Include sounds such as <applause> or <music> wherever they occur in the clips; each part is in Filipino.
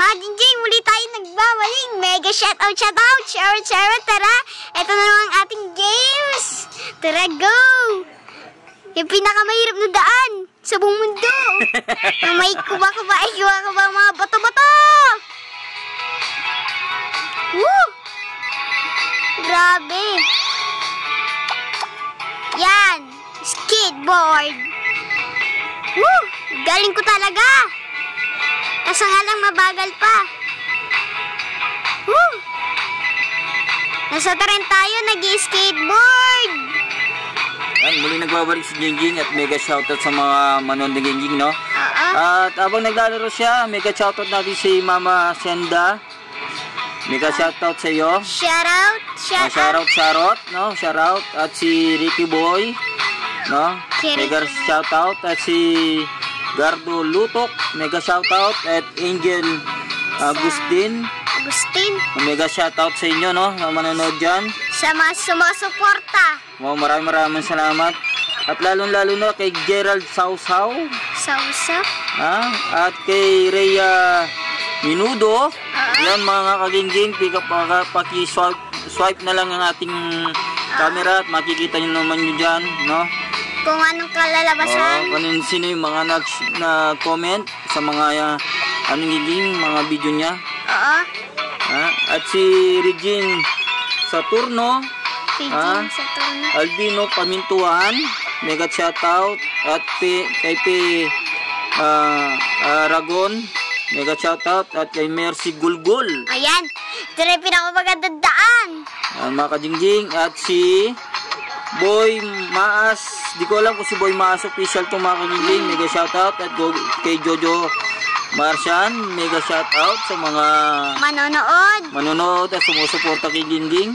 Mga Jingjing, muli tayo nagbabaling. Mega shoutout, shoutout, share, share, tara. Ito na naman ating games. Tara, go! Yung pinakamahirap na daan sa buong mundo. <laughs> Ang may kuba-kuba, ay kuba-kuba mga bato-bato. Woo! Grabe. Yan. Skateboard. Woo! Galing ko talaga. Kaso nga lang mabagal pa. Woo! Nasa tren tayo, nag-skateboard. Yan, muli nagbabalik si Jingjing at mega shoutout sa mga manood ng Jingjing, no? Oo. At habang naglalaro siya, mega shoutout natin si Mama Senda. Mega shoutout sa iyo. Shout out, Uh, shout out. shoutout Sarot, no? Shoutout at si Ricky Boy, no? Si Mega shoutout at si Gardo Lutok, mega shoutout at Angel Agustin. Agustin, Mega shoutout sa inyo, no? Na manonood dyan. sa mga sumasuporta. Wow, maraming maraming salamat. At lalong-lalo na kay Gerald Sausaw, Sa usap. ha? At kay Rhea Minudo. Yan mga kagingging, pick up uh, paki-swipe swipe na lang ang ating camera at makikita nyo naman nyo dyan, no? Kung anong kalalabasan. Oh, kanin sino yung mga nag, na-comment sa mga uh, ano giging mga video niya. Oo. Ha? At si Regine Saturno, Pidgin Ah. sa turno. Albino Pamintuan, mega shoutout at P, kay P ah, Aragon, mega shoutout at kay Mercy Gulgul, Ayan. Ito na yung pinakamagandang daan. ah, mga kajingjing at si Boy Maas, di ko alam kung si Boy Maas official to mga kajingjing, mega shoutout at go, kay Jojo Martian, mega shoutout sa mga Manonood. manonood at sumusuporta kay Gingging.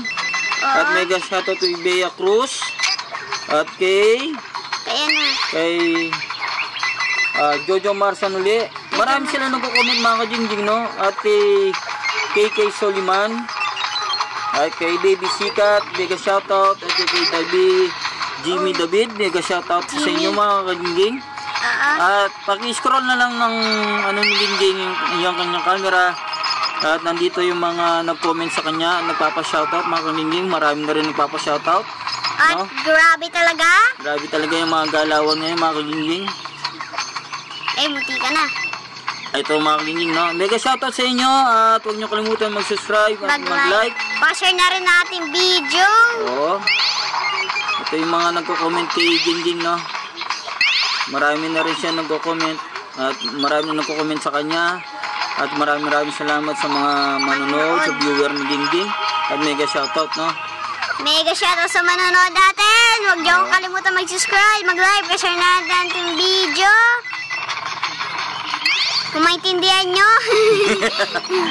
At Oo. mega shoutout to Bea Cruz at kay Kaya na. kay ah, Jojo Marsan uli. Marami sila nagko-comment mga kajingjing, no? At kay KK Soliman, at kay Baby Sikat, mega shoutout. At kay Dabi Jimmy David, mega shoutout sa inyo mga kajingjing. Oo. At paki-scroll na lang ng ano ni Gingging yung, kanyang camera. At nandito yung mga nag-comment sa kanya, nagpapa-shoutout mga kaninging, marami na rin nagpapa-shoutout. At No? grabe talaga. Grabe talaga yung mga galawan ngayon mga kaginging. Eh, muti ka na. Ito mga kalinging, no? Mega shoutout sa inyo at huwag nyo kalimutan mag-subscribe at Mag-like. Pa-share na rin na ating video. Oo. Ito yung mga nagko-comment kay Gingging, no? Marami na rin siya nagko-comment at marami na nagko-comment sa kanya. At marami maraming salamat sa mga manonood, sa viewer ni Gingging. At mega shoutout, no? Mega shoutout sa manonood natin. Huwag niyo kalimutan mag-subscribe, mag-like, pa-share na natin ating video. Kung maintindihan nyo. <laughs>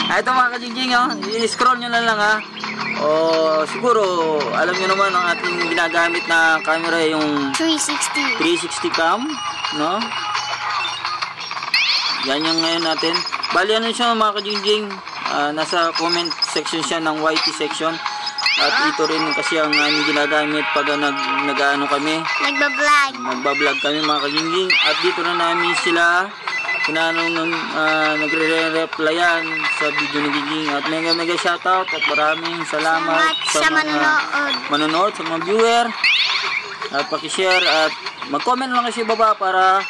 Ah, Ito mga kajingjing, oh. i-scroll nyo na lang ha. O siguro, alam nyo naman ang ating ginagamit na camera yung 360. 360 cam, no? Yan yung ngayon natin. Bali ano siya mga kajingjing, ah, nasa comment section siya ng YT section. At ito rin kasi ang aming ginagamit pag ah, nag, nag-ano kami, Nagbablog. nagbablog kami mga kajingjing. At dito na namin sila kinanong ng uh, nagre-replyan sa video ni Giging. At mega mega shoutout at maraming salamat Salamat sa manonood. manonood sa mga viewer. At pakishare at mag-comment lang kasi baba para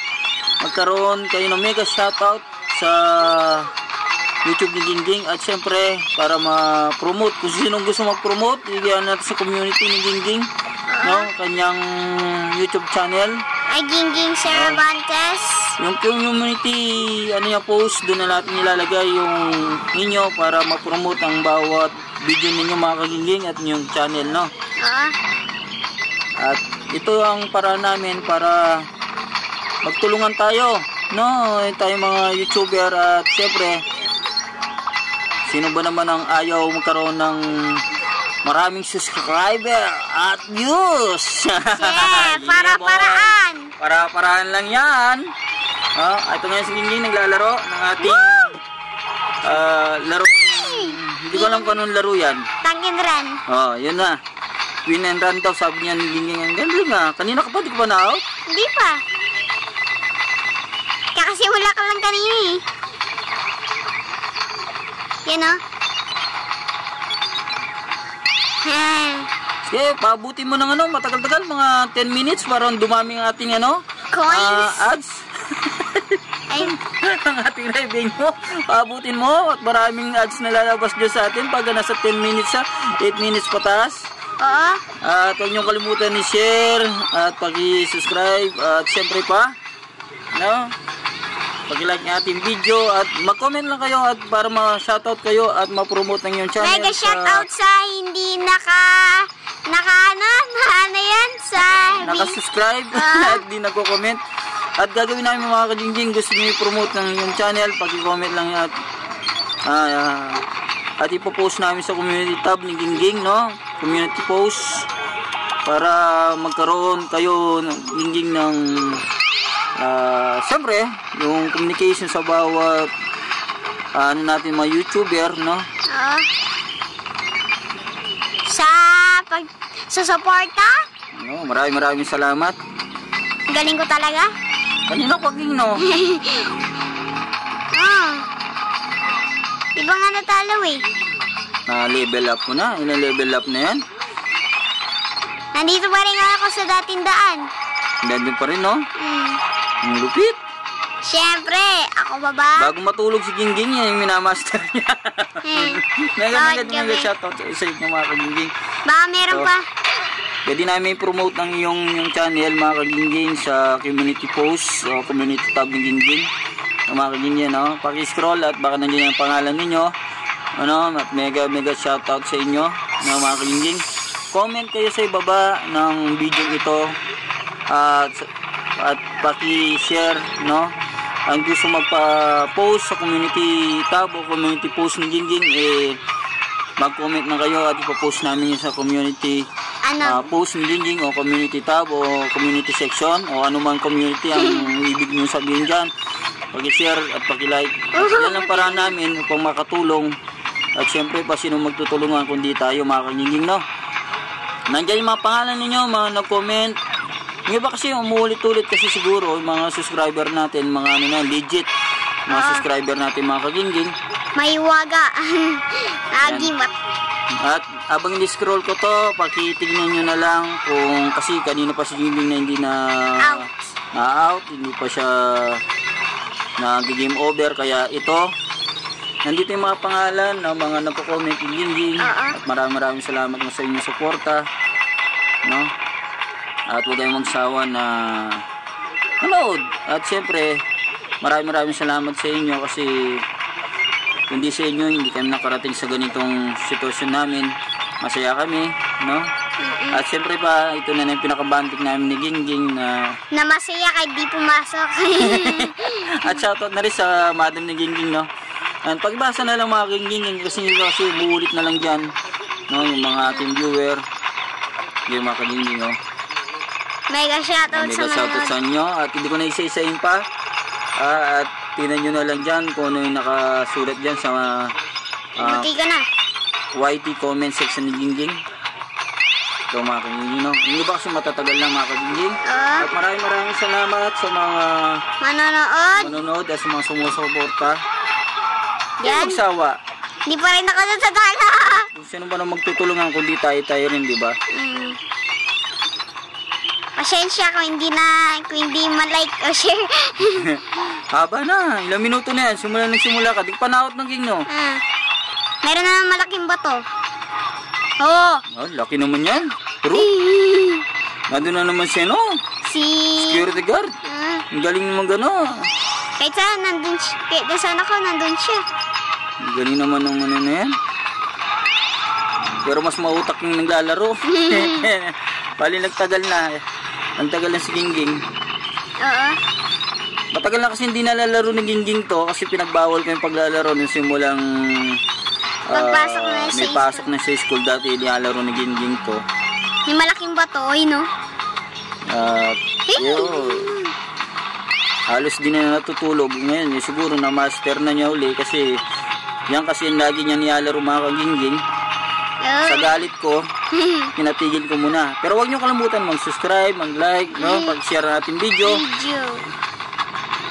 magkaroon kayo ng mega shoutout sa YouTube ni Gingging at syempre para ma-promote kung sino gusto mag-promote bigyan natin sa community ni Gingging no? Kanyang YouTube channel. Ay, Gingging Cervantes. Yung community ano niya post? Doon na natin nilalagay yung ninyo para ma-promote ang bawat video ninyo mga kaginging at yung channel no? Oo. at ito ang para namin para magtulungan tayo no? Tayo mga youtuber at syempre sino ba naman ang ayaw magkaroon ng maraming subscriber at views? <laughs> Yeah, para-paraan. para-paraan lang yan Ah, ito ngayon si Gingging naglalaro ng ating ah, laro hindi ko alam kung anong laro yan Tag and run. oh yun na win and run daw sabi niya ni Gingging ang galing ah kanina ka pa di ka pa na-out Hindi pa. Kakasimula ka lang kanina eh. Yan o. Ah, Sige, pabuti mo ng ano, matagal-tagal, mga 10 minutes para dumami ang ating ano, Coins. ah, ads. Ay, <laughs> ang ating revenue. Pabutin mo at maraming ads na lalabas dyan sa atin pag nasa 10 minutes sa 8 minutes pataas. oo. At huwag niyong kalimutan i-share at pag-subscribe at siyempre pa, no? Pag-like ng ating video at mag-comment lang kayo at para ma-shoutout kayo at ma-promote ng yung channel. Mega shoutout sa hindi naka... Naka ano? Na ano yan? Sa... nakasubscribe <laughs> Ah. <laughs> at di nagko-comment. At gagawin namin mga kajingjing, gusto niyo i-promote ng yung channel, pag-comment lang yan at ah, ah, at ipopost namin sa community tab ni Gingging, no? Community post para magkaroon kayo ng Gingging ng ah, siyempre, yung communication sa bawat ah, ano natin mga YouTuber, no? Oo. Sa pag... Sa suporta? no maraming maraming salamat. Galing ko talaga. Kanina ko ging, no? <laughs> Oo. Iba nga natalo eh. Na level up ko na, ina-level up na yan. Nandito pa rin ako sa dating daan. Ganda pa rin, no? Hmm. Ang lupit. Siyempre, ako baba. Bago matulog si Gingging, yan yung minamaster niya. Hmm. <laughs> mega gabi. shoutout sa inyo mga kagingging. Baka meron So, pa. Pwede namin promote ang iyong, yung channel mga kagingging sa community post o community tab ni Gingging. So, mga kagingging, no? Paki-scroll at baka nandiyan ang pangalan ninyo. Ano, at mega, mega shoutout sa inyo, no, mga kagingging. Comment kayo sa ibaba ng video ito at at paki-share no ang gusto magpa-post sa community tab o community post ni Gingging eh mag-comment na kayo at ipo-post namin sa community Ano? post ni Gingging o community tab o community section o anumang community ang <laughs> ibig nyo sabihin dyan pag-share at pag-like yan ang paraan namin upang makatulong at syempre pa sino magtutulungan kundi tayo mga kanyinging no Nandiyan yung mga pangalan ninyo, mga nag-comment. Yung iba kasi umuulit-ulit kasi siguro yung mga subscriber natin, mga ano na, legit. Mga Ah. subscriber natin, mga kagingging. May waga. <laughs> Agimat. At abang ini-scroll ko to, pakitignan nyo na lang kung kasi kanina pa si Gingging na hindi na Out. na out, hindi pa siya nag-game over. Kaya ito, nandito yung mga pangalan ng mga nagko-comment kay Gingging. Oo. At maraming maraming salamat sa inyong suporta. No? At huwag kayong magsawa na manood. At syempre, maraming maraming salamat sa inyo kasi hindi sa inyo, hindi kami nakarating sa ganitong sitwasyon namin. Masaya kami, no? At syempre pa, ito na na yung pinakabantik namin ni Gingging na Na masaya kahit di pumasok. <laughs> at shoutout na rin sa madam ni Gingging, no? And pagbasa na lang mga Gingging kasi kasi buulit na lang dyan, no? Yung mga ating viewer, yung mga Gingging, no? Mega shoutout sa shoutout mga... sa inyo at hindi ko na isa-isahin pa. Ah, at tingnan nyo na lang dyan kung ano yung nakasulat dyan sa ah, Buti ka na. YT comment section ni Gingging. So mga kagingging, no? Yung iba kasi matatagal lang mga kagingging. Oo. At maraming maraming salamat sa mga Manonood. manonood at sa mga sumusuporta. Yan. Magsawa. Di pa rin ako. Kung sino ba na magtutulungan kundi tayo tayo rin, di ba? Mm. Pasensya kung hindi na, kung hindi ma-like o share. <laughs> Haba na. Ilang minuto na yan. Simula nang simula ka. Di ka pa naot ng ging, no? ah. Meron na malaking bato. Oo. Oh, laki naman yan. Pero, <laughs> nandun na naman siya, no? Si... Security guard. Ah. Ang galing naman gano. kahit saan, nandun siya. Kahit nasaan ako, nandun siya. Ang galing naman ng ano na yan. Pero mas mautak yung naglalaro. <laughs> Bali nagtagal na. Ang tagal na si Gingging. Oo. Matagal na kasi hindi nalalaro ni Gingging to kasi pinagbawal ko yung paglalaro nung simulang ah, Pagpasok na sa may school. pasok na sa school dati nilalaro ni Gingging to. May malaking bato, oy, no? At yun, halos di na natutulog. Ngayon, siguro na master na niya uli kasi yan kasi yung lagi niya nilalaro mga kagingging. Sa galit ko, pinatigil ko muna. Pero huwag niyo kalimutan mag-subscribe, mag-like, no? pag-share natin video.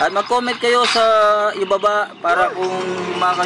At mag-comment kayo sa ibaba para kung mga